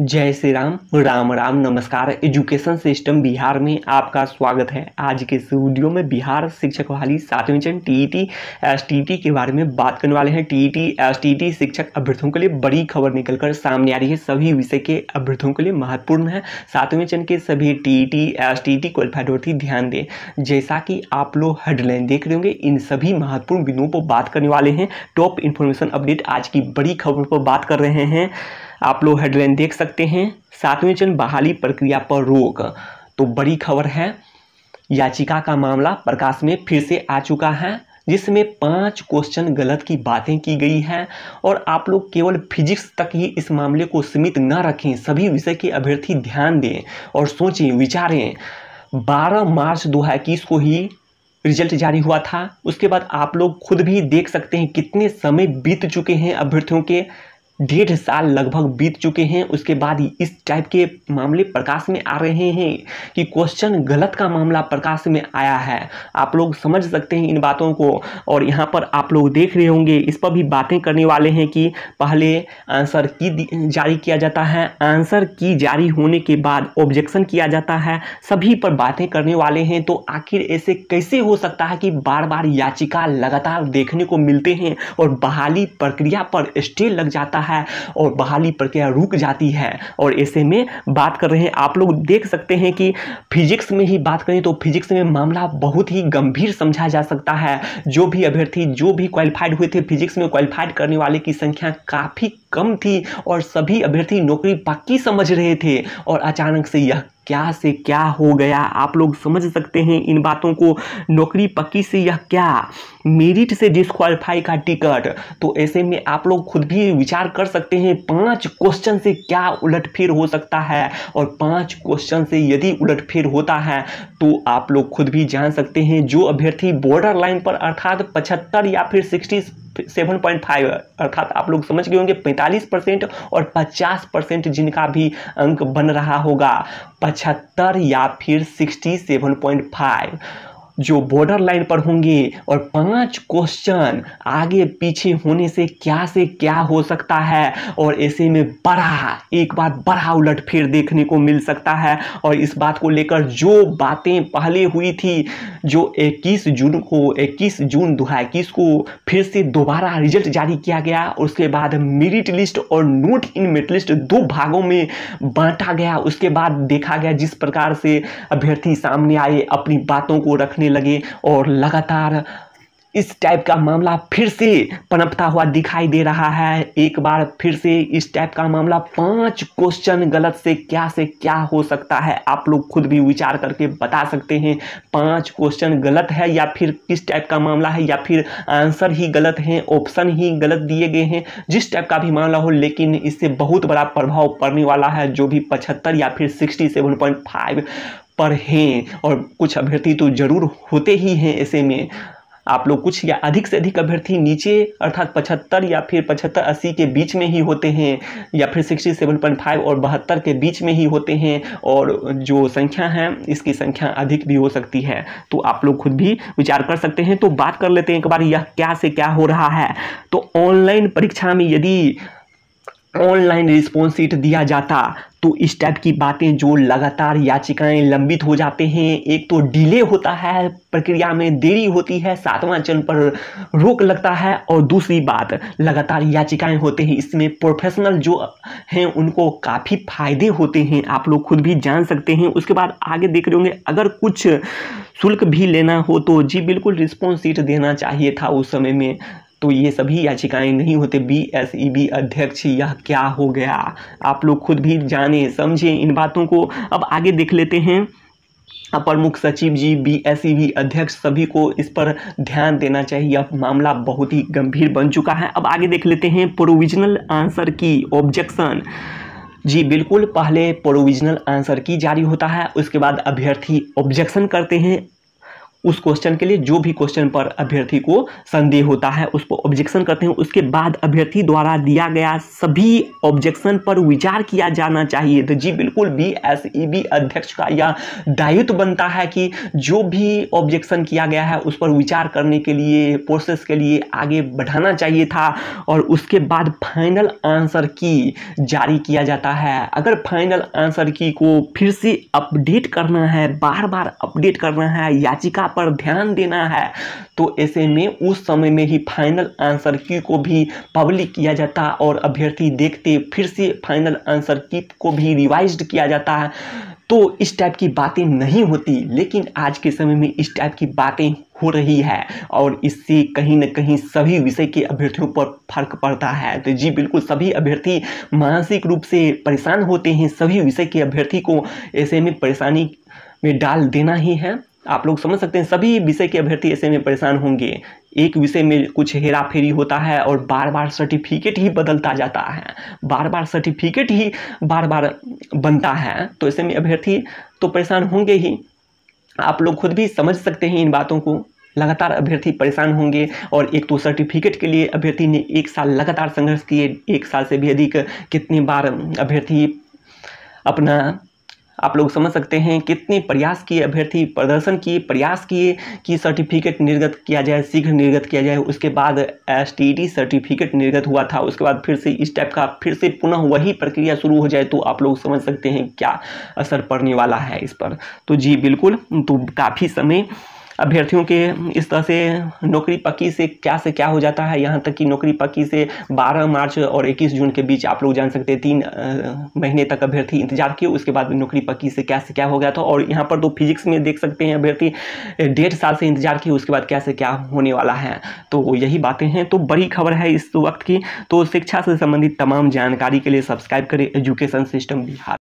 जय श्री राम राम राम नमस्कार। Education system Bihar में आपका स्वागत है। आज के इस वीडियो में बिहार शिक्षक बहाली सातवें चरण टीईटी एसटीटी के बारे में बात करने वाले हैं। टीईटी एसटीटी शिक्षक अभ्यर्थियों के लिए बड़ी खबर निकलकर सामने आ रही है। सभी विषय के अभ्यर्थियों के लिए महत्वपूर्ण है। सातवें चरण के सभी टीईटी एसटीटी क्वालिफाइड अभ्यर्थी ध्यान दें। जैसा कि आप लोग हेडलाइन देख रहे होंगे, इन सभी महत्वपूर्ण बिंदुओं पर बात करने वाले हैं। टॉप इन्फॉर्मेशन अपडेट आज की बड़ी खबर पर बात कर रहे हैं। आप लोग हेडलाइन देख सकते हैं। सातवें चरण बहाली प्रक्रिया पर रोक। तो बड़ी खबर है, याचिका का मामला प्रकाश में फिर से आ चुका है, जिसमें पाँच क्वेश्चन गलत की बातें की गई हैं और आप लोग केवल फिजिक्स तक ही इस मामले को सीमित न रखें, सभी विषय के अभ्यर्थी ध्यान दें और सोचें, विचारें। 12 मार्च दो हज़ार इक्कीस को ही रिज़ल्ट जारी हुआ था। उसके बाद आप लोग खुद भी देख सकते हैं कितने समय बीत चुके हैं अभ्यर्थियों के। डेढ़ साल लगभग बीत चुके हैं। उसके बाद ही इस टाइप के मामले प्रकाश में आ रहे हैं कि क्वेश्चन गलत का मामला प्रकाश में आया है। आप लोग समझ सकते हैं इन बातों को और यहाँ पर आप लोग देख रहे होंगे, इस पर भी बातें करने वाले हैं कि पहले आंसर की जारी किया जाता है। आंसर की जारी होने के बाद ऑब्जेक्शन किया जाता है। सभी पर बातें करने वाले हैं। तो आखिर ऐसे कैसे हो सकता है कि बार बार याचिका लगातार देखने को मिलते हैं और बहाली प्रक्रिया पर स्टे लग जाता है? है और बहाली प्रक्रिया रुक जाती है। और ऐसे में बात कर रहे हैं, आप लोग देख सकते हैं कि फिजिक्स में ही बात करें तो फिजिक्स में मामला बहुत ही गंभीर समझा जा सकता है। जो भी अभ्यर्थी, जो भी क्वालिफाइड हुए थे, फिजिक्स में क्वालिफाइड करने वाले की संख्या काफ़ी कम थी और सभी अभ्यर्थी नौकरी पक्की समझ रहे थे और अचानक से यह क्या से क्या हो गया? आप लोग समझ सकते हैं इन बातों को। नौकरी पक्की से यह क्या? मेरिट से डिस्क्वालीफाई का टिकट तो ऐसे में आप लोग खुद भी विचार कर सकते हैं, पाँच क्वेश्चन से क्या उलटफेर हो सकता है? और पाँच क्वेश्चन से यदि उलटफेर होता है तो आप लोग खुद भी जान सकते हैं, जो अभ्यर्थी बॉर्डर लाइन पर अर्थात पचहत्तर या फिर सिक्सटी सेवन पॉइंट फाइव, अर्थात आप लोग समझ गए होंगे, पैंतालीस परसेंट और पचास परसेंट जिनका भी अंक बन रहा होगा, पचहत्तर या फिर सिक्सटी सेवन पॉइंट फाइव। जो बॉर्डर लाइन पर होंगे और पाँच क्वेश्चन आगे पीछे होने से क्या से क्या हो सकता है? और ऐसे में बड़ा, एक बार बड़ा उलट फिर देखने को मिल सकता है। और इस बात को लेकर जो बातें पहले हुई थी, जो 21 जून को 21 जून दो को फिर से दोबारा रिज़ल्ट जारी किया गया उसके बाद मेरिट लिस्ट और नोट इन मेरिट लिस्ट दो भागों में बांटा गया। उसके बाद देखा गया जिस प्रकार से अभ्यर्थी सामने आए, अपनी बातों को रखने लगे और लगातार इस टाइप का मामला फिर से पनपता हुआ दिखाई दे रहा है। एक बार फिर से इस टाइप का मामला पाँच क्वेश्चन गलत से क्या से क्या हो सकता है, आप लोग खुद भी विचार करके बता सकते हैं। पाँच क्वेश्चन गलत है या फिर किस टाइप का मामला है, या फिर आंसर ही गलत है ऑप्शन ही गलत दिए गए हैं। जिस टाइप का भी मामला हो, लेकिन इससे बहुत बड़ा प्रभाव पड़ने वाला है, जो भी पचहत्तर या फिर सिक्सटी पर हैं और कुछ अभ्यर्थी तो ज़रूर होते ही हैं ऐसे में। आप लोग कुछ या अधिक से अधिक अभ्यर्थी नीचे, अर्थात पचहत्तर या फिर पचहत्तर अस्सी के बीच में ही होते हैं, या फिर सिक्सटी सेवन पॉइंट फाइव और बहत्तर के बीच में ही होते हैं और जो संख्या है, इसकी संख्या अधिक भी हो सकती है। तो आप लोग खुद भी विचार कर सकते हैं। तो बात कर लेते हैं एक बार यह क्या से क्या हो रहा है। तो ऑनलाइन परीक्षा में यदि ऑनलाइन रिस्पॉन्स सीट दिया जाता। तो इस टाइप की बातें जो लगातार याचिकाएँ लंबित हो जाते हैं, एक तो डिले होता है, प्रक्रिया में देरी होती है, सातवां चरण पर रोक लगता है और दूसरी बात, लगातार याचिकाएँ होते हैं। इसमें प्रोफेशनल जो हैं, उनको काफ़ी फ़ायदे होते हैं। आप लोग खुद भी जान सकते हैं। उसके बाद आगे देख रहे होंगे, अगर कुछ शुल्क भी लेना हो तो जी, बिल्कुल रिस्पॉन्स सीट देना चाहिए था उस समय में। तो ये सभी याचिकाएँ नहीं होते। बी एस ई बी अध्यक्ष, यह क्या हो गया? आप लोग खुद भी जाने, समझें इन बातों को। अब आगे देख लेते हैं। अपर मुख्य सचिव जी बी एस बी अध्यक्ष, सभी को इस पर ध्यान देना चाहिए। यह मामला बहुत ही गंभीर बन चुका है। अब आगे देख लेते हैं प्रोविजनल आंसर की ऑब्जेक्शन जी, बिल्कुल, पहले प्रोविजनल आंसर की जारी होता है। उसके बाद अभ्यर्थी ऑब्जेक्शन करते हैं। उस क्वेश्चन के लिए जो भी क्वेश्चन पर अभ्यर्थी को संदेह होता है उस पर ऑब्जेक्शन करते हैं, उसके बाद अभ्यर्थी द्वारा दिया गया सभी ऑब्जेक्शन पर विचार किया जाना चाहिए। तो जी बिल्कुल बी एस ई बी अध्यक्ष का यह दायित्व बनता है कि जो भी ऑब्जेक्शन किया गया है, उस पर विचार करने के लिए प्रोसेस के लिए आगे बढ़ाना चाहिए था और उसके बाद फाइनल आंसर की जारी किया जाता है। अगर फाइनल आंसर की को फिर से अपडेट करना है बार बार अपडेट करना है, याचिका पर ध्यान देना है। तो ऐसे में उस समय में ही फाइनल आंसर की को भी पब्लिक किया जाता है और अभ्यर्थी देखते फिर से फाइनल आंसर की को भी रिवाइज किया जाता। है तो इस टाइप की बातें नहीं होती, लेकिन आज के समय में इस टाइप की बातें हो रही है और इससे कहीं ना कहीं सभी विषय के अभ्यर्थियों पर फ़र्क पड़ता है। तो जी बिल्कुल, सभी अभ्यर्थी मानसिक रूप से परेशान होते हैं, सभी विषय के अभ्यर्थी को ऐसे में परेशानी में डाल देना ही है। आप लोग समझ सकते हैं, सभी विषय के अभ्यर्थी ऐसे में परेशान होंगे। एक विषय में कुछ हेरा फेरी होता है और बार बार सर्टिफिकेट ही बदलता जाता है। बार बार सर्टिफिकेट ही बार बार बनता है। तो ऐसे में अभ्यर्थी तो परेशान होंगे ही। आप लोग खुद भी समझ सकते हैं इन बातों को। लगातार अभ्यर्थी परेशान होंगे और एक तो सर्टिफिकेट के लिए अभ्यर्थी ने एक साल लगातार संघर्ष किए, एक साल से भी अधिक कितनी बार अभ्यर्थी अपना आप लोग समझ सकते हैं कितने प्रयास किए, अभ्यर्थी प्रदर्शन किए, प्रयास किए कि सर्टिफिकेट निर्गत किया जाए, शीघ्र निर्गत किया जाए। उसके बाद एस सर्टिफिकेट निर्गत हुआ था। उसके बाद फिर से इस टाइप का फिर से पुनः वही प्रक्रिया शुरू हो जाए तो आप लोग समझ सकते हैं क्या असर पड़ने वाला है इस पर। तो जी, बिल्कुल तो काफ़ी समय अभ्यर्थियों के इस तरह से नौकरी पक्की से क्या से क्या हो जाता है? यहाँ तक कि नौकरी पक्की से 12 मार्च और 21 जून के बीच आप लोग जान सकते हैं, तीन महीने तक अभ्यर्थी इंतज़ार किए, उसके बाद नौकरी पक्की से क्या से क्या हो गया था और यहाँ पर तो फिजिक्स में देख सकते हैं अभ्यर्थी, डेढ़ साल से इंतज़ार किए, उसके बाद क्या से क्या होने वाला है। तो यही बातें हैं। तो बड़ी खबर है इस वक्त की। तो शिक्षा से संबंधित तमाम जानकारी के लिए सब्सक्राइब करें, एजुकेशन सिस्टम बिहार।